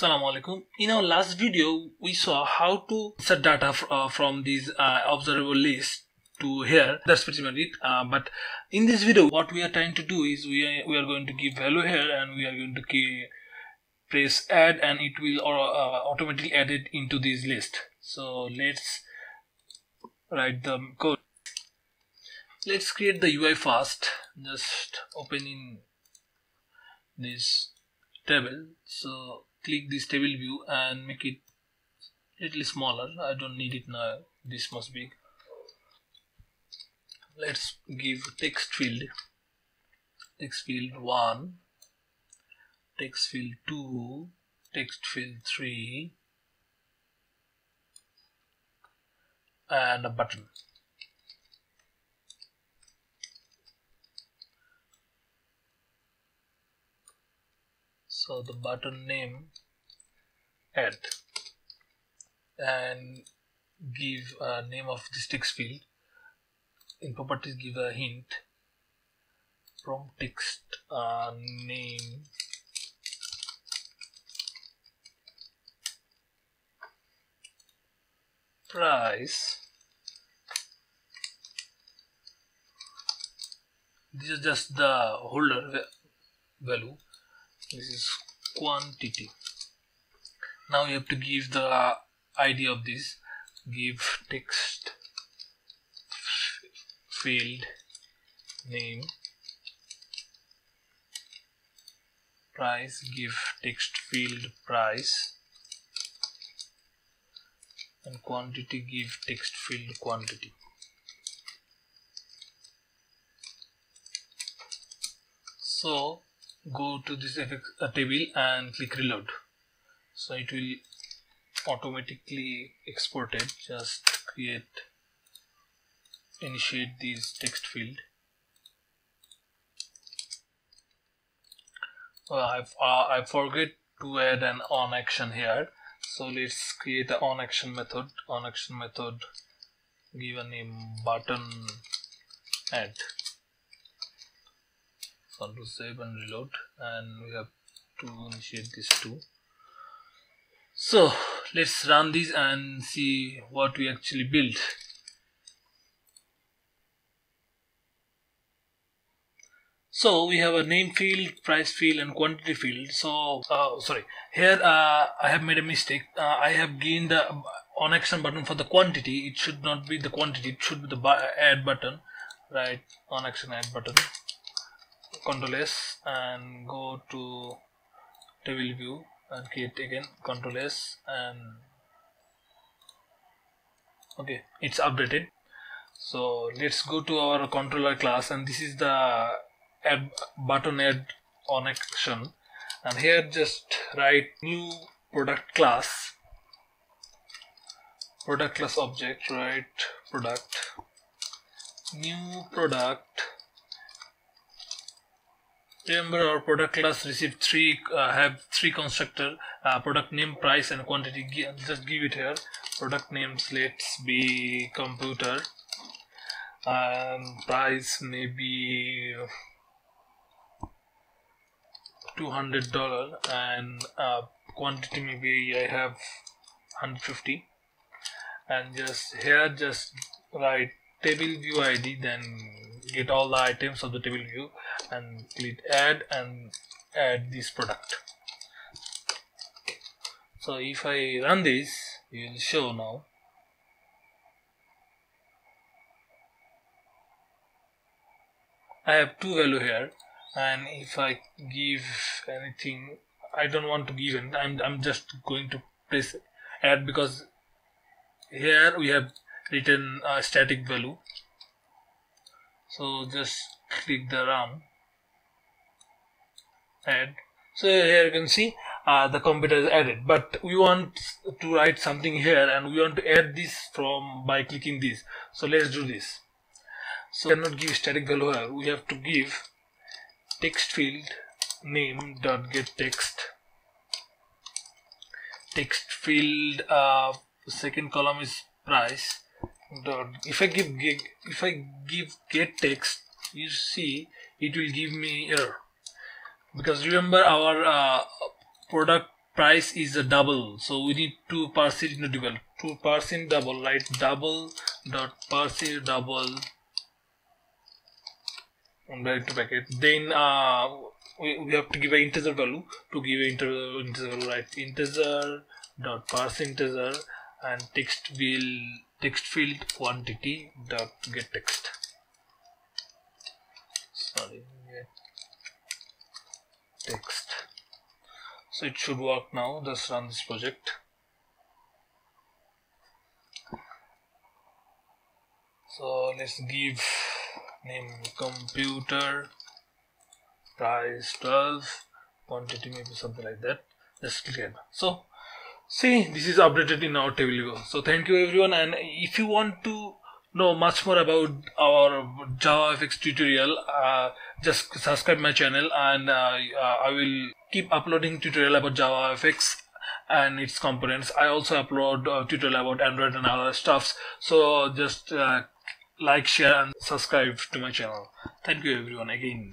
Assalamu alaikum. In our last video, we saw how to set data uh, from these uh, observable list to here. That's pretty much it. Uh, but in this video, what we are trying to do is we are, we are going to give value here and we are going to key, press add and it will uh, automatically add it into this list. So let's write the code. Let's create the UI first. Just opening this table. So click this table view and make it little smaller. I don't need it now. This must be let's give text field. Text field 1 text field 2 text field 3 and a button. So the button name add and give a name of this text field. In properties give a hint. From text uh, name. Price. This is just the holder value. This is quantity now you have to give the id of this. Give text field name. Price give text field price. And quantity give text field quantity. So go to this uh, table and click reload so it will automatically export it. Just create initiate this text field. Well, I've, uh, I forget to add an on action here. So let's create the on action method. On action method give a name button add. So to save and reload and we have to initiate this too so let's run this and see what we actually built so we have a name field price field and quantity field. So uh, sorry. Here uh, I have made a mistake. Uh, I have gained the on action button for the quantity. It should not be the quantity. It should be the add button. Right on action add button. Control S and go to table view and create again control S and okay it's updated. So let's go to our controller class and this is the add button add on action. And here just write new product class. Product class object right product. New product remember our product class received three uh, have three constructor uh, product name price and quantity. Just give it here. Product names let's be computer. And price maybe $200 and uh, quantity maybe I have 150 and just here just write table view ID then get all the items of the table view and click add and add this product. So if I run this it will show now. I have two value here and if I give anything I don't want to give it I'm, I'm just going to press add because here we have written a static value so just click the run add. So here you can see uh, the computer is added. But we want to write something here and we want to add this from by clicking this. So let's do this. So we cannot give static value here. We have to give text field name dot get text. Text field uh, second column is price if I give get, if I give get text you see it will give me error. Because remember our uh, product price is a double. So we need to parse it into double. To parse in double right double dot parse double. Direct packet. Then uh, we, we have to give an integer value to give an integer, integer right? Integer dot parse integer and text will text field quantity dot get text. Sorry get text. So it should work now. Just run this project. So let's give name computer price 12 quantity maybe something like that. Just click it so see this is updated in our table view. So thank you everyone. And if you want to know much more about our JavaFX tutorial uh, just subscribe my channel and uh, uh, I will keep uploading tutorial about JavaFX and its components. I also upload uh, tutorial about Android and other stuffs. So just uh, like share and subscribe to my channel. Thank you everyone again